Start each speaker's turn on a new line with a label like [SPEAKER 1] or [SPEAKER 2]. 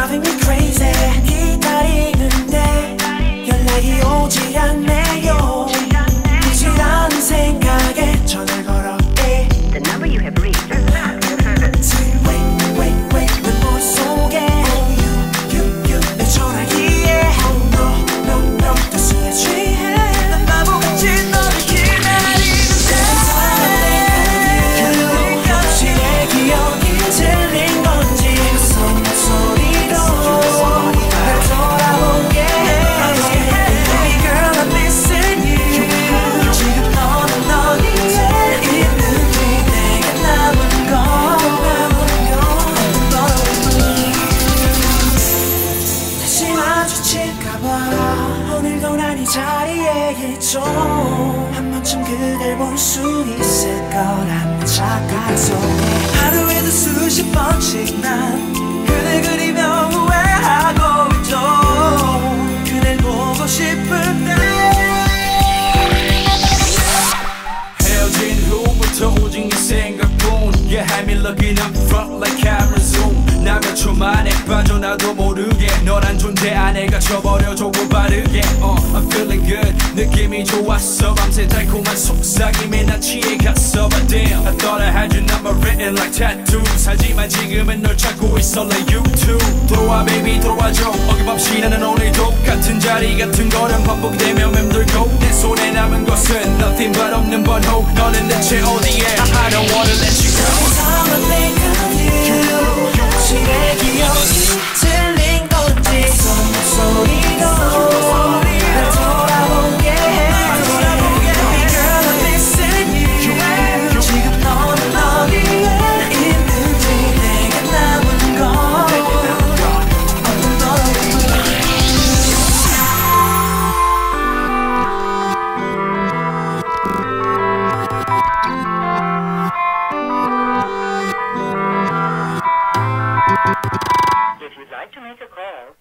[SPEAKER 1] driving me crazy. 자리에 있죠. 한 번쯤 그댈 볼 수 있을
[SPEAKER 2] 거란 착각 속에 하루에도 수십 번씩 난 빠져 나도 모르게. 너란 존재 안에 갇혀버려 조금 빠르게. uh, I'm feeling good. 느낌이 좋았어. 밤새 달콤한 속삭임에 난 취해 갔어. But damn I thought I had your number written like tattoos. 하지만 지금은 널 찾고 있어 like YouTube 들어와 baby 들어와줘. 어김없이 나는 오늘도 같은 자리 같은 걸음. 반복되며 맴돌고 내 손에 남은 것은 nothing but 없는 번호. 너는 대체 어디 If you'd like to make
[SPEAKER 1] a call,